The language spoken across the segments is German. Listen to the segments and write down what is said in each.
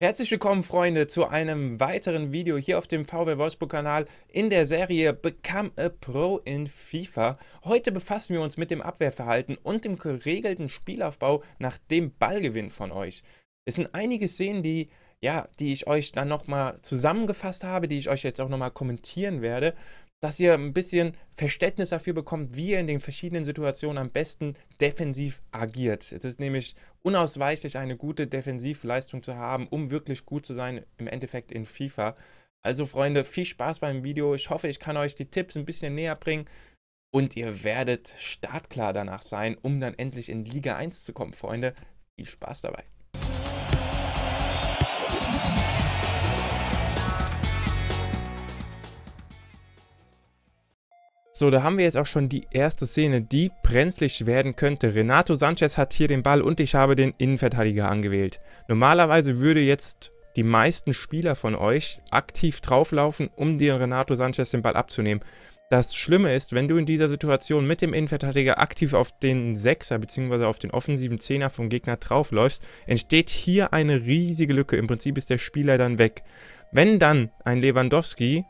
Herzlich willkommen, Freunde, zu einem weiteren Video hier auf dem VW Wolfsburg Kanal in der Serie Become a Pro in FIFA. Heute befassen wir uns mit dem Abwehrverhalten und dem geregelten Spielaufbau nach dem Ballgewinn von euch. Es sind einige Szenen, die, ja, die ich euch dann nochmal zusammengefasst habe, die ich euch jetzt auch nochmal kommentieren werde dass ihr ein bisschen Verständnis dafür bekommt, wie ihr in den verschiedenen Situationen am besten defensiv agiert. Es ist nämlich unausweichlich, eine gute Defensivleistung zu haben, um wirklich gut zu sein im Endeffekt in FIFA. Also Freunde, viel Spaß beim Video. Ich hoffe, ich kann euch die Tipps ein bisschen näher bringen und ihr werdet startklar danach sein, um dann endlich in Liga 1 zu kommen, Freunde. Viel Spaß dabei. So, da haben wir jetzt auch schon die erste Szene, die brenzlig werden könnte. Renato Sanchez hat hier den Ball und ich habe den Innenverteidiger angewählt. Normalerweise würde jetzt die meisten Spieler von euch aktiv drauflaufen, um dir Renato Sanchez den Ball abzunehmen. Das Schlimme ist, wenn du in dieser Situation mit dem Innenverteidiger aktiv auf den Sechser bzw. auf den offensiven Zehner vom Gegner draufläufst, entsteht hier eine riesige Lücke. Im Prinzip ist der Spieler dann weg. Wenn dann ein Lewandowski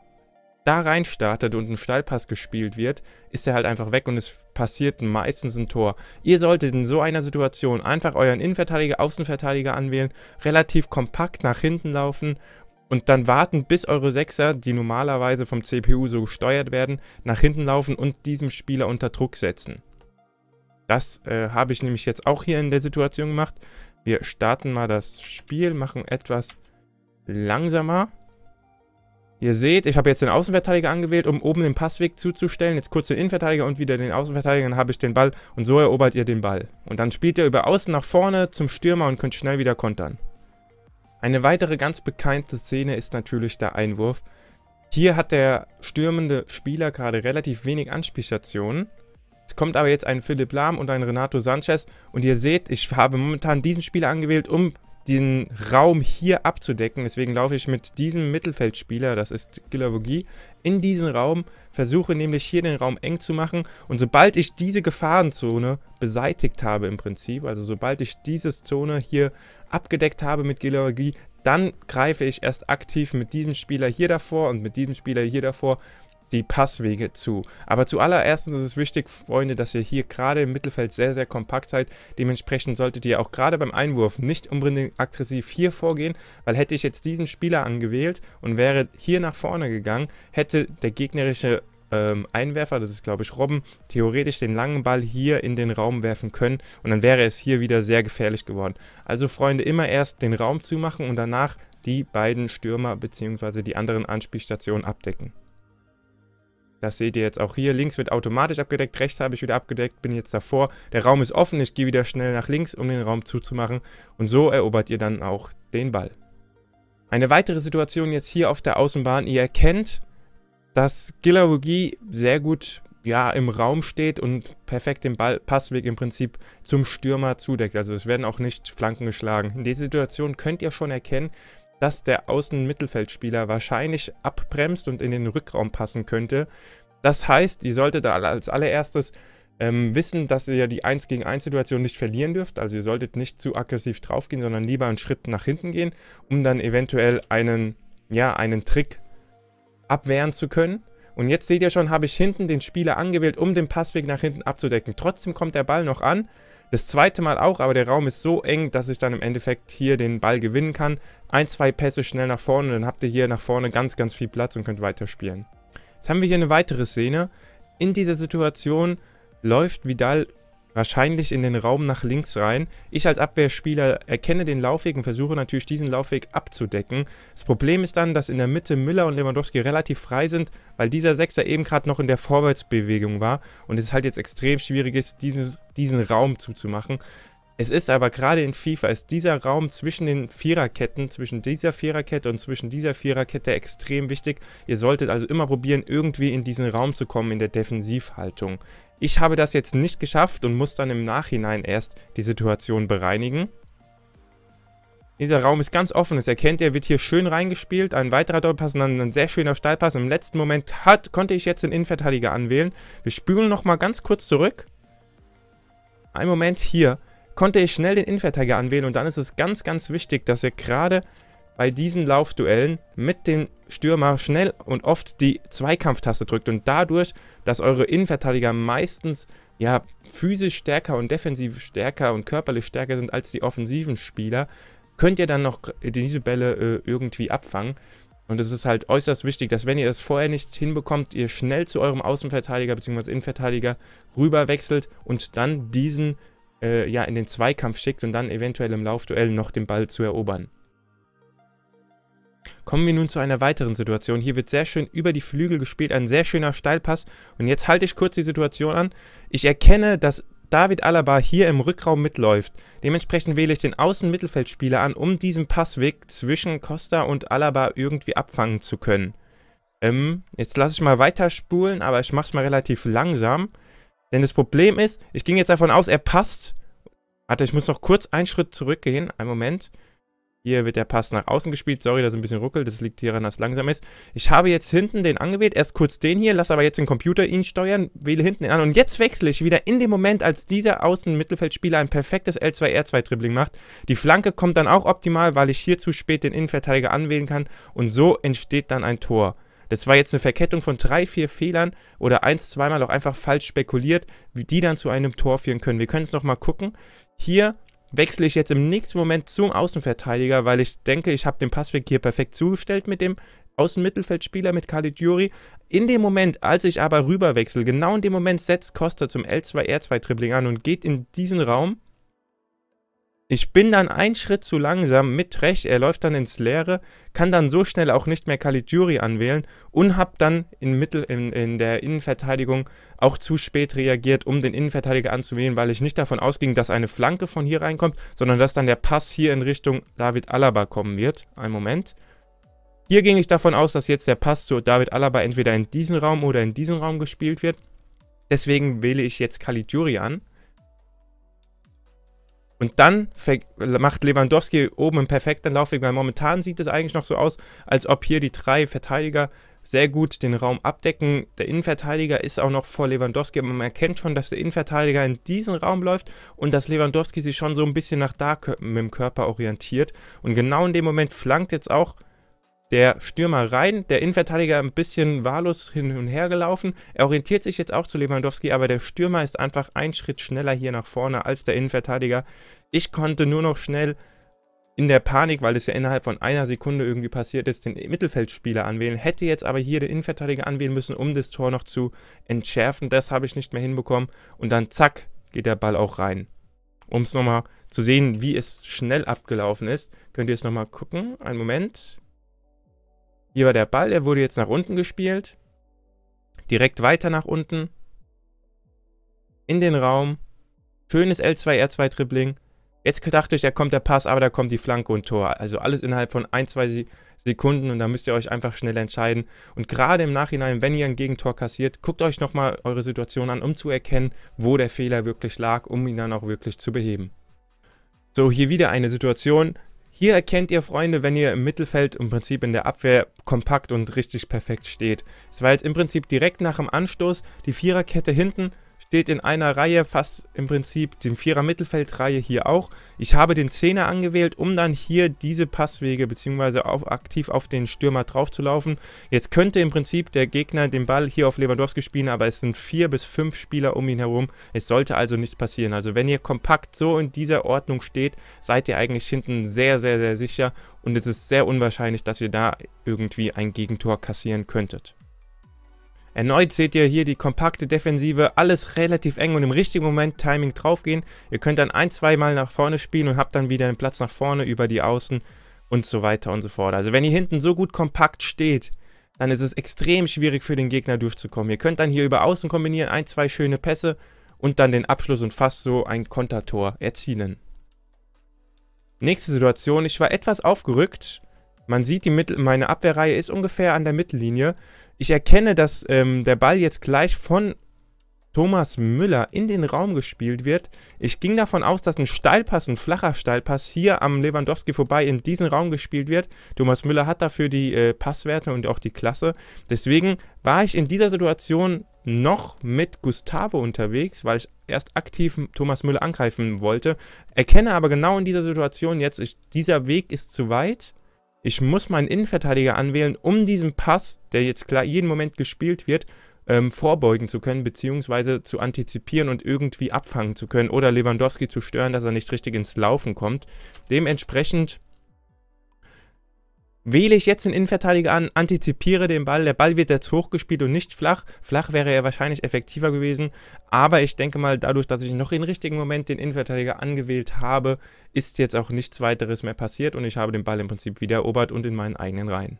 da rein startet und ein Steilpass gespielt wird, ist er halt einfach weg und es passiert meistens ein Tor. Ihr solltet in so einer Situation einfach euren Innenverteidiger, Außenverteidiger anwählen, relativ kompakt nach hinten laufen und dann warten, bis eure Sechser, die normalerweise vom CPU so gesteuert werden, nach hinten laufen und diesem Spieler unter Druck setzen. Das äh, habe ich nämlich jetzt auch hier in der Situation gemacht. Wir starten mal das Spiel, machen etwas langsamer. Ihr seht, ich habe jetzt den Außenverteidiger angewählt, um oben den Passweg zuzustellen. Jetzt kurz den Innenverteidiger und wieder den Außenverteidiger, dann habe ich den Ball und so erobert ihr den Ball. Und dann spielt ihr über Außen nach vorne zum Stürmer und könnt schnell wieder kontern. Eine weitere ganz bekannte Szene ist natürlich der Einwurf. Hier hat der stürmende Spieler gerade relativ wenig Anspielstationen. Es kommt aber jetzt ein Philipp Lahm und ein Renato Sanchez und ihr seht, ich habe momentan diesen Spieler angewählt, um den Raum hier abzudecken. Deswegen laufe ich mit diesem Mittelfeldspieler, das ist Gilavogi, in diesen Raum, versuche nämlich hier den Raum eng zu machen. Und sobald ich diese Gefahrenzone beseitigt habe im Prinzip, also sobald ich diese Zone hier abgedeckt habe mit Gilavogi, dann greife ich erst aktiv mit diesem Spieler hier davor und mit diesem Spieler hier davor die Passwege zu. Aber zuallererst ist es wichtig, Freunde, dass ihr hier gerade im Mittelfeld sehr, sehr kompakt seid. Dementsprechend solltet ihr auch gerade beim Einwurf nicht unbedingt aggressiv hier vorgehen, weil hätte ich jetzt diesen Spieler angewählt und wäre hier nach vorne gegangen, hätte der gegnerische ähm, Einwerfer, das ist glaube ich Robben, theoretisch den langen Ball hier in den Raum werfen können und dann wäre es hier wieder sehr gefährlich geworden. Also Freunde, immer erst den Raum zumachen und danach die beiden Stürmer bzw. die anderen Anspielstationen abdecken. Das seht ihr jetzt auch hier. Links wird automatisch abgedeckt, rechts habe ich wieder abgedeckt, bin jetzt davor. Der Raum ist offen, ich gehe wieder schnell nach links, um den Raum zuzumachen. Und so erobert ihr dann auch den Ball. Eine weitere Situation jetzt hier auf der Außenbahn. Ihr erkennt, dass Gilarugi sehr gut ja, im Raum steht und perfekt den Ball, Passweg im Prinzip zum Stürmer zudeckt. Also es werden auch nicht Flanken geschlagen. In dieser Situation könnt ihr schon erkennen, dass der Außenmittelfeldspieler wahrscheinlich abbremst und in den Rückraum passen könnte. Das heißt, ihr solltet als allererstes ähm, wissen, dass ihr die 1 gegen 1 Situation nicht verlieren dürft. Also ihr solltet nicht zu aggressiv draufgehen, sondern lieber einen Schritt nach hinten gehen, um dann eventuell einen, ja, einen Trick abwehren zu können. Und jetzt seht ihr schon, habe ich hinten den Spieler angewählt, um den Passweg nach hinten abzudecken. Trotzdem kommt der Ball noch an das zweite Mal auch, aber der Raum ist so eng, dass ich dann im Endeffekt hier den Ball gewinnen kann. Ein, zwei Pässe schnell nach vorne, dann habt ihr hier nach vorne ganz, ganz viel Platz und könnt weiterspielen. Jetzt haben wir hier eine weitere Szene. In dieser Situation läuft Vidal wahrscheinlich in den Raum nach links rein. Ich als Abwehrspieler erkenne den Laufweg und versuche natürlich diesen Laufweg abzudecken. Das Problem ist dann, dass in der Mitte Müller und Lewandowski relativ frei sind, weil dieser Sechser eben gerade noch in der Vorwärtsbewegung war und es halt jetzt extrem schwierig ist, dieses, diesen Raum zuzumachen. Es ist aber gerade in FIFA, ist dieser Raum zwischen den Viererketten, zwischen dieser Viererkette und zwischen dieser Viererkette extrem wichtig. Ihr solltet also immer probieren, irgendwie in diesen Raum zu kommen in der Defensivhaltung. Ich habe das jetzt nicht geschafft und muss dann im Nachhinein erst die Situation bereinigen. Dieser Raum ist ganz offen, das erkennt ihr, wird hier schön reingespielt. Ein weiterer Doppelpass und dann ein sehr schöner Steilpass. Im letzten Moment hat, konnte ich jetzt den Innenverteidiger anwählen. Wir spülen nochmal ganz kurz zurück. Ein Moment hier konnte ich schnell den Innenverteidiger anwählen und dann ist es ganz, ganz wichtig, dass ihr gerade bei diesen Laufduellen mit dem Stürmer schnell und oft die Zweikampftaste drückt und dadurch, dass eure Innenverteidiger meistens ja physisch stärker und defensiv stärker und körperlich stärker sind als die offensiven Spieler, könnt ihr dann noch diese Bälle äh, irgendwie abfangen. Und es ist halt äußerst wichtig, dass wenn ihr es vorher nicht hinbekommt, ihr schnell zu eurem Außenverteidiger bzw. Innenverteidiger rüber wechselt und dann diesen äh, ja in den Zweikampf schickt und dann eventuell im Laufduell noch den Ball zu erobern. Kommen wir nun zu einer weiteren Situation. Hier wird sehr schön über die Flügel gespielt, ein sehr schöner Steilpass. Und jetzt halte ich kurz die Situation an. Ich erkenne, dass David Alaba hier im Rückraum mitläuft. Dementsprechend wähle ich den Außenmittelfeldspieler an, um diesen Passweg zwischen Costa und Alaba irgendwie abfangen zu können. Ähm, jetzt lasse ich mal weiterspulen, aber ich mache es mal relativ langsam. Denn das Problem ist, ich ging jetzt davon aus, er passt. Warte, ich muss noch kurz einen Schritt zurückgehen. Einen Moment. Hier wird der Pass nach außen gespielt. Sorry, dass es ein bisschen ruckelt. Das liegt hier daran, dass es langsam ist. Ich habe jetzt hinten den angewählt. Erst kurz den hier, lasse aber jetzt den Computer ihn steuern, wähle hinten an. Und jetzt wechsle ich wieder in dem Moment, als dieser Außen-Mittelfeldspieler ein perfektes L2-R2-Dribbling macht. Die Flanke kommt dann auch optimal, weil ich hier zu spät den Innenverteidiger anwählen kann. Und so entsteht dann ein Tor. Das war jetzt eine Verkettung von drei, vier Fehlern oder eins, zweimal auch einfach falsch spekuliert, wie die dann zu einem Tor führen können. Wir können es nochmal gucken. Hier wechsle ich jetzt im nächsten Moment zum Außenverteidiger, weil ich denke, ich habe den Passweg hier perfekt zugestellt mit dem Außenmittelfeldspieler, mit Caligiuri. In dem Moment, als ich aber rüber wechsle, genau in dem Moment setzt Costa zum L2-R2-Dribbling an und geht in diesen Raum ich bin dann einen Schritt zu langsam mit Recht, er läuft dann ins Leere, kann dann so schnell auch nicht mehr Caligiuri anwählen und habe dann in, Mittel, in, in der Innenverteidigung auch zu spät reagiert, um den Innenverteidiger anzuwählen, weil ich nicht davon ausging, dass eine Flanke von hier reinkommt, sondern dass dann der Pass hier in Richtung David Alaba kommen wird. Ein Moment. Hier ging ich davon aus, dass jetzt der Pass zu David Alaba entweder in diesen Raum oder in diesen Raum gespielt wird. Deswegen wähle ich jetzt Caligiuri an. Und dann macht Lewandowski oben einen perfekten Laufweg, weil momentan sieht es eigentlich noch so aus, als ob hier die drei Verteidiger sehr gut den Raum abdecken. Der Innenverteidiger ist auch noch vor Lewandowski, aber man erkennt schon, dass der Innenverteidiger in diesen Raum läuft und dass Lewandowski sich schon so ein bisschen nach da mit dem Körper orientiert. Und genau in dem Moment flankt jetzt auch der Stürmer rein, der Innenverteidiger ein bisschen wahllos hin und her gelaufen. Er orientiert sich jetzt auch zu Lewandowski, aber der Stürmer ist einfach einen Schritt schneller hier nach vorne als der Innenverteidiger. Ich konnte nur noch schnell in der Panik, weil es ja innerhalb von einer Sekunde irgendwie passiert ist, den Mittelfeldspieler anwählen. Hätte jetzt aber hier den Innenverteidiger anwählen müssen, um das Tor noch zu entschärfen. Das habe ich nicht mehr hinbekommen. Und dann zack, geht der Ball auch rein. Um es nochmal zu sehen, wie es schnell abgelaufen ist, könnt ihr es nochmal gucken. Einen Moment. Hier war der Ball, der wurde jetzt nach unten gespielt. Direkt weiter nach unten. In den Raum. Schönes L2-R2-Dribbling. Jetzt dachte ich, da kommt der Pass, aber da kommt die Flanke und Tor. Also alles innerhalb von ein, zwei Sekunden und da müsst ihr euch einfach schnell entscheiden. Und gerade im Nachhinein, wenn ihr ein Gegentor kassiert, guckt euch nochmal eure Situation an, um zu erkennen, wo der Fehler wirklich lag, um ihn dann auch wirklich zu beheben. So, hier wieder eine Situation, hier erkennt ihr, Freunde, wenn ihr im Mittelfeld im Prinzip in der Abwehr kompakt und richtig perfekt steht. Es war jetzt im Prinzip direkt nach dem Anstoß die Viererkette hinten steht in einer Reihe, fast im Prinzip die Vierer-Mittelfeldreihe hier auch. Ich habe den Zehner angewählt, um dann hier diese Passwege bzw. Aktiv auf den Stürmer drauf zu laufen. Jetzt könnte im Prinzip der Gegner den Ball hier auf Lewandowski spielen, aber es sind vier bis fünf Spieler um ihn herum. Es sollte also nichts passieren. Also wenn ihr kompakt so in dieser Ordnung steht, seid ihr eigentlich hinten sehr, sehr, sehr sicher und es ist sehr unwahrscheinlich, dass ihr da irgendwie ein Gegentor kassieren könntet. Erneut seht ihr hier die kompakte Defensive, alles relativ eng und im richtigen Moment Timing draufgehen. Ihr könnt dann ein, zwei Mal nach vorne spielen und habt dann wieder einen Platz nach vorne über die Außen und so weiter und so fort. Also wenn ihr hinten so gut kompakt steht, dann ist es extrem schwierig für den Gegner durchzukommen. Ihr könnt dann hier über Außen kombinieren, ein, zwei schöne Pässe und dann den Abschluss und fast so ein Kontertor erzielen. Nächste Situation, ich war etwas aufgerückt. Man sieht, die Mittel meine Abwehrreihe ist ungefähr an der Mittellinie ich erkenne, dass ähm, der Ball jetzt gleich von Thomas Müller in den Raum gespielt wird. Ich ging davon aus, dass ein Steilpass, ein flacher Steilpass hier am Lewandowski vorbei in diesen Raum gespielt wird. Thomas Müller hat dafür die äh, Passwerte und auch die Klasse. Deswegen war ich in dieser Situation noch mit Gustavo unterwegs, weil ich erst aktiv Thomas Müller angreifen wollte. Erkenne aber genau in dieser Situation jetzt, ich, dieser Weg ist zu weit Ich muss meinen Innenverteidiger anwählen, um diesen Pass, der jetzt klar jeden Moment gespielt wird, ähm, vorbeugen zu können, beziehungsweise zu antizipieren und irgendwie abfangen zu können oder Lewandowski zu stören, dass er nicht richtig ins Laufen kommt. Dementsprechend wähle ich jetzt den Innenverteidiger an, antizipiere den Ball. Der Ball wird jetzt hochgespielt und nicht flach. Flach wäre er wahrscheinlich effektiver gewesen. Aber ich denke mal, dadurch, dass ich noch im richtigen Moment den Innenverteidiger angewählt habe, ist jetzt auch nichts weiteres mehr passiert und ich habe den Ball im Prinzip wieder erobert und in meinen eigenen Reihen.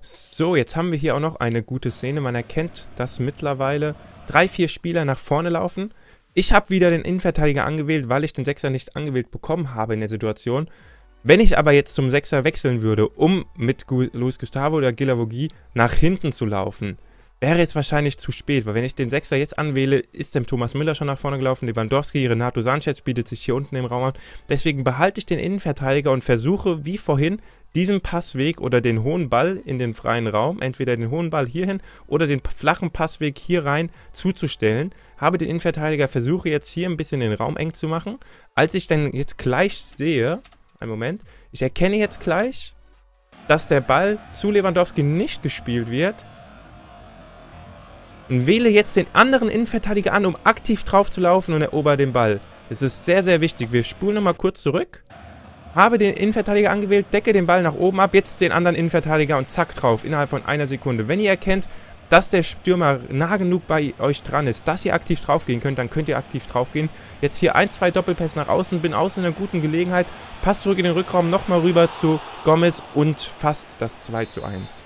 So, jetzt haben wir hier auch noch eine gute Szene. Man erkennt, dass mittlerweile drei, vier Spieler nach vorne laufen. Ich habe wieder den Innenverteidiger angewählt, weil ich den Sechser nicht angewählt bekommen habe in der Situation. Wenn ich aber jetzt zum Sechser wechseln würde, um mit Luis Gustavo oder Gilavogi nach hinten zu laufen, wäre jetzt wahrscheinlich zu spät, weil wenn ich den Sechser jetzt anwähle, ist dem Thomas Müller schon nach vorne gelaufen, Lewandowski, Renato Sanchez bietet sich hier unten im Raum an. Deswegen behalte ich den Innenverteidiger und versuche, wie vorhin, diesen Passweg oder den hohen Ball in den freien Raum, entweder den hohen Ball hierhin oder den flachen Passweg hier rein zuzustellen. Habe den Innenverteidiger, versuche jetzt hier ein bisschen den Raum eng zu machen. Als ich dann jetzt gleich sehe, einen Moment. Ich erkenne jetzt gleich, dass der Ball zu Lewandowski nicht gespielt wird. Und wähle jetzt den anderen Innenverteidiger an, um aktiv drauf zu laufen und erober den Ball. Das ist sehr, sehr wichtig. Wir spulen nochmal kurz zurück. Habe den Innenverteidiger angewählt, decke den Ball nach oben ab, jetzt den anderen Innenverteidiger und zack drauf, innerhalb von einer Sekunde. Wenn ihr erkennt, dass der Stürmer nah genug bei euch dran ist, dass ihr aktiv draufgehen könnt, dann könnt ihr aktiv draufgehen. Jetzt hier ein, zwei Doppelpässe nach außen, bin außen in einer guten Gelegenheit, passt zurück in den Rückraum, nochmal rüber zu Gomez und fast das 2 zu 1.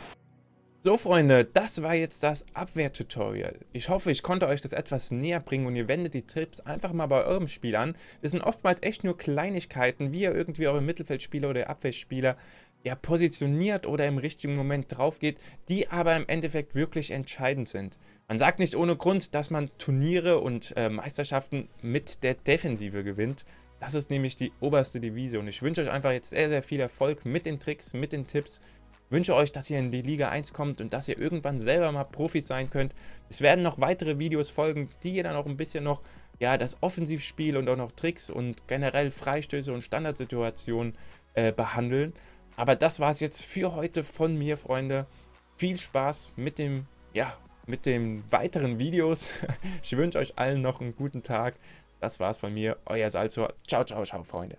So Freunde, das war jetzt das Abwehr-Tutorial. Ich hoffe, ich konnte euch das etwas näher bringen und ihr wendet die Tipps einfach mal bei eurem Spiel an. Das sind oftmals echt nur Kleinigkeiten, wie ihr irgendwie eure Mittelfeldspieler oder Abwehrspieler ja, positioniert oder im richtigen Moment drauf geht, die aber im Endeffekt wirklich entscheidend sind. Man sagt nicht ohne Grund, dass man Turniere und äh, Meisterschaften mit der Defensive gewinnt. Das ist nämlich die oberste Devise und ich wünsche euch einfach jetzt sehr, sehr viel Erfolg mit den Tricks, mit den Tipps wünsche euch, dass ihr in die Liga 1 kommt und dass ihr irgendwann selber mal Profis sein könnt. Es werden noch weitere Videos folgen, die ihr dann auch ein bisschen noch, ja, das Offensivspiel und auch noch Tricks und generell Freistöße und Standardsituationen äh, behandeln. Aber das war es jetzt für heute von mir, Freunde. Viel Spaß mit dem, ja, mit den weiteren Videos. Ich wünsche euch allen noch einen guten Tag. Das war's von mir, euer Salzor. Ciao, ciao, ciao, Freunde.